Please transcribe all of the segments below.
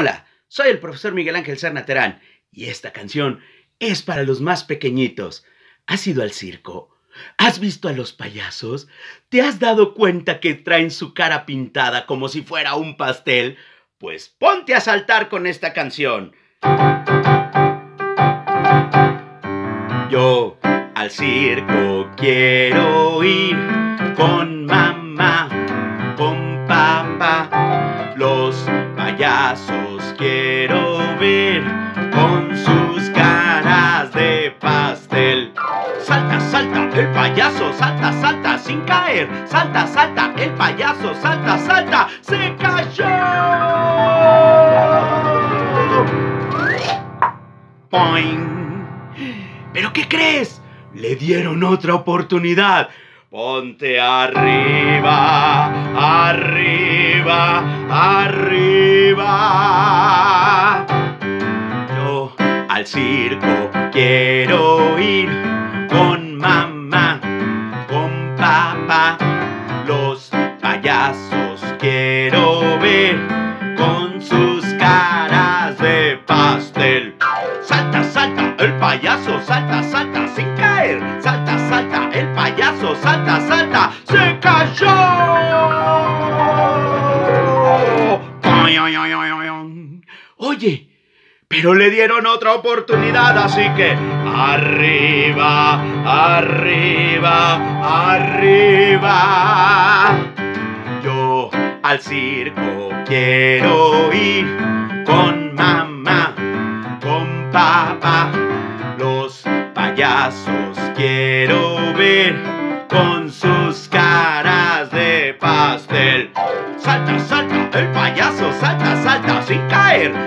Hola, soy el profesor Miguel Ángel Serna Terán y esta canción es para los más pequeñitos. ¿Has ido al circo? ¿Has visto a los payasos? ¿Te has dado cuenta que traen su cara pintada como si fuera un pastel? Pues ponte a saltar con esta canción. Yo al circo quiero ir con mamá, payasos quiero ver con sus caras de pastel. Salta, salta, el payaso, salta, salta sin caer. Salta, salta, el payaso, salta, salta, se cayó. Poing. ¿Pero qué crees? Le dieron otra oportunidad. Ponte arriba, arriba, arriba. Circo quiero ir con mamá, con papá. Los payasos quiero ver con sus caras de pastel. Salta, salta, el payaso, salta, salta sin caer. Salta, salta, el payaso, salta, salta, se cayó. Ay, ay, ay, ay, ay. Oye, pero le dieron otra oportunidad, así que arriba, arriba, arriba. Yo al circo quiero ir con mamá, con papá. Los payasos quiero ver con sus caras de pastel. Salta, salta, el payaso, salta, salta sin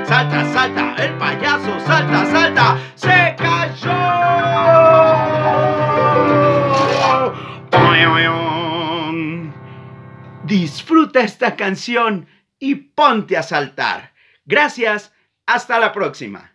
Salta, salta, el payaso, salta, salta, se cayó. Disfruta esta canción y ponte a saltar. Gracias, hasta la próxima.